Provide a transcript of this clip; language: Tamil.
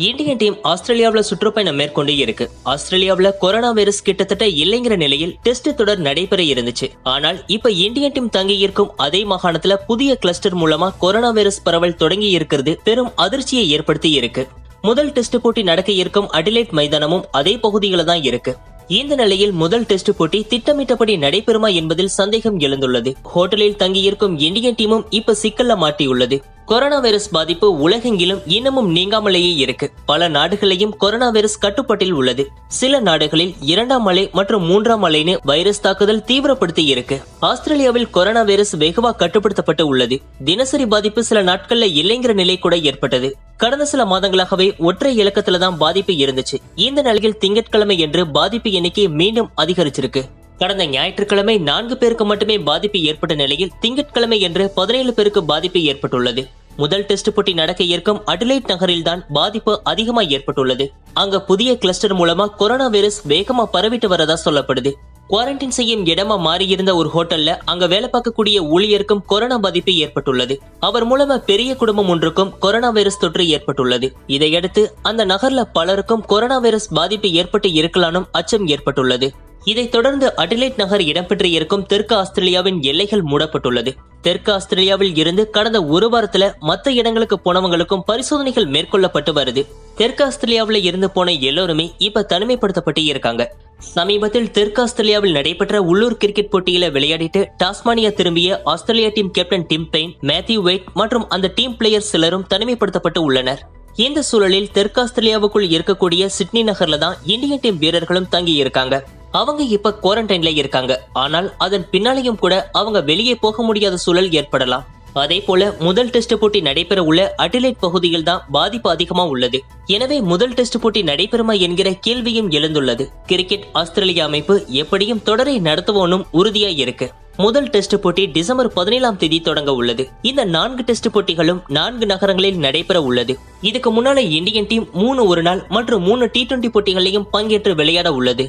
இந்தியன் டீம் ஆஸ்திரேலியாவில் சுற்றுப்பயணம் மேற்கொண்டு இருக்கு. ஆஸ்திரேலியாவில் கொரோனா வைரஸ் கிட்டத்தட்ட இல்லைங்கிற நிலையில் டெஸ்ட் தொடர் நடைபெற இருந்துச்சு. ஆனால் இப்ப இந்தியன் டீம் தங்கி இருக்கும் அதே மாகாணத்துல புதிய கிளஸ்டர் மூலமா கொரோனா வைரஸ் பரவல் தொடங்கி இருக்கிறது பெரும் அதிர்ச்சியை ஏற்படுத்தி இருக்கு. முதல் டெஸ்ட் போட்டி நடக்க இருக்கும் அடிலைட் மைதானமும் அதே பகுதியில தான் இருக்கு. இந்த நிலையில் முதல் டெஸ்ட் போட்டி திட்டமிட்டபடி நடைபெறுமா என்பதில் சந்தேகம் எழுந்துள்ளது. ஹோட்டலில் தங்கியிருக்கும் இந்தியன் டீமும் இப்ப சிக்கல்ல மாட்டியுள்ளது. கொரோனா வைரஸ் பாதிப்பு உலகெங்கிலும் இன்னமும் நீங்காமலேயே இருக்கு. பல நாடுகளையும் கொரோனா வைரஸ் கட்டுப்பாட்டில் உள்ளது. சில நாடுகளில் இரண்டாம் அலை மற்றும் மூன்றாம் அலைன்னு வைரஸ் தாக்குதல் தீவிரப்படுத்தி இருக்கு. ஆஸ்திரேலியாவில் கொரோனா வைரஸ் வெகுவா கட்டுப்படுத்தப்பட்டு உள்ளது. தினசரி பாதிப்பு சில நாட்கள்ல இல்லைங்கிற நிலை கூட ஏற்பட்டது. கடந்த சில மாதங்களாகவே ஒற்றை இலக்கத்துல தான் பாதிப்பு இருந்துச்சு. இந்த நிலையில் திங்கட்கிழமை என்று பாதிப்பு எண்ணிக்கை மீண்டும் அதிகரிச்சிருக்கு. கடந்த ஞாயிற்றுக்கிழமை நான்கு பேருக்கு மட்டுமே பாதிப்பு ஏற்பட்ட நிலையில் திங்கட்கிழமை என்று பதினேழு பேருக்கு பாதிப்பு ஏற்பட்டுள்ளது. முதல் டெஸ்ட் போட்டி நடக்க இருக்கும் அடிலைட் நகரில்தான் பாதிப்பு அதிகமா ஏற்பட்டுள்ளது. அங்க புதிய கிளஸ்டர் மூலமா கொரோனா வைரஸ் வேகமா பரவிட்டு வரதா சொல்லப்படுது. குவாரண்டைன் செய்யும் இடமா மாறியிருந்த ஒரு ஹோட்டல்ல அங்க வேலை பார்க்கக்கூடிய ஊழியருக்கும் கொரோனா பாதிப்பு ஏற்பட்டுள்ளது. அவர் மூலமா பெரிய குடும்பம் ஒன்றுக்கும் கொரோனா வைரஸ் தொற்று ஏற்பட்டுள்ளது. இதையடுத்து அந்த நகர்ல பலருக்கும் கொரோனா வைரஸ் பாதிப்பு ஏற்பட்டு இருக்கலானும் அச்சம் ஏற்பட்டுள்ளது. இதைத் தொடர்ந்து அடிலைட் நகர் இடம்பெற்று இருக்கும் தெற்கு ஆஸ்திரேலியாவின் எல்லைகள் மூடப்பட்டுள்ளது. தெற்கு ஆஸ்திரேலியாவில் இருந்து கடந்த ஒரு வாரத்துல மற்ற இடங்களுக்கு போனவங்களுக்கும் பரிசோதனைகள் மேற்கொள்ளப்பட்டு வருது. தெற்கு ஆஸ்திரேலியாவில் இருந்து போன எல்லோருமே இப்ப தனிமைப்படுத்தப்பட்டு இருக்காங்க. சமீபத்தில் தெற்கு ஆஸ்திரேலியாவில் நடைபெற்ற உள்ளூர் கிரிக்கெட் போட்டியில விளையாடிட்டு டாஸ்மானியா திரும்பிய Australia team captain Tim Paine Matthew Wade மற்றும் அந்த டீம் பிளேயர் சிலரும் தனிமைப்படுத்தப்பட்டு உள்ளனர். இந்த சூழலில் தெற்கு ஆஸ்திரேலியாவுக்குள் இருக்கக்கூடிய சிட்னி நகர்ல தான் இந்தியன் டீம் வீரர்களும் தங்கி இருக்காங்க அவங்க இப்ப குவாரண்டைன்ல இருக்காங்க. ஆனால் அதன் பின்னாலேயும் கூட அவங்க வெளியே போக முடியாத சூழல் ஏற்படலாம். அதே போல முதல் டெஸ்ட் போட்டி நடைபெற உள்ள அடிலைட் பகுதியில் தான் பாதிப்பு அதிகமா உள்ளது. எனவே முதல் டெஸ்ட் போட்டி நடைபெறுமா என்கிற கேள்வியும் எழுந்துள்ளது. கிரிக்கெட் ஆஸ்திரேலியா அமைப்பு எப்படியும் தொடரை நடத்துவோனும் உறுதியா இருக்கு. முதல் டெஸ்ட் போட்டி டிசம்பர் பதினேழாம் தேதி தொடங்க உள்ளது. இந்த நான்கு டெஸ்ட் போட்டிகளும் நான்கு நகரங்களில் நடைபெற உள்ளது. இதுக்கு முன்னால இந்தியன் டீம் மூணு ஒரு நாள் மற்றும் மூணு டி டுவெண்டி போட்டிகளையும் பங்கேற்று விளையாட உள்ளது.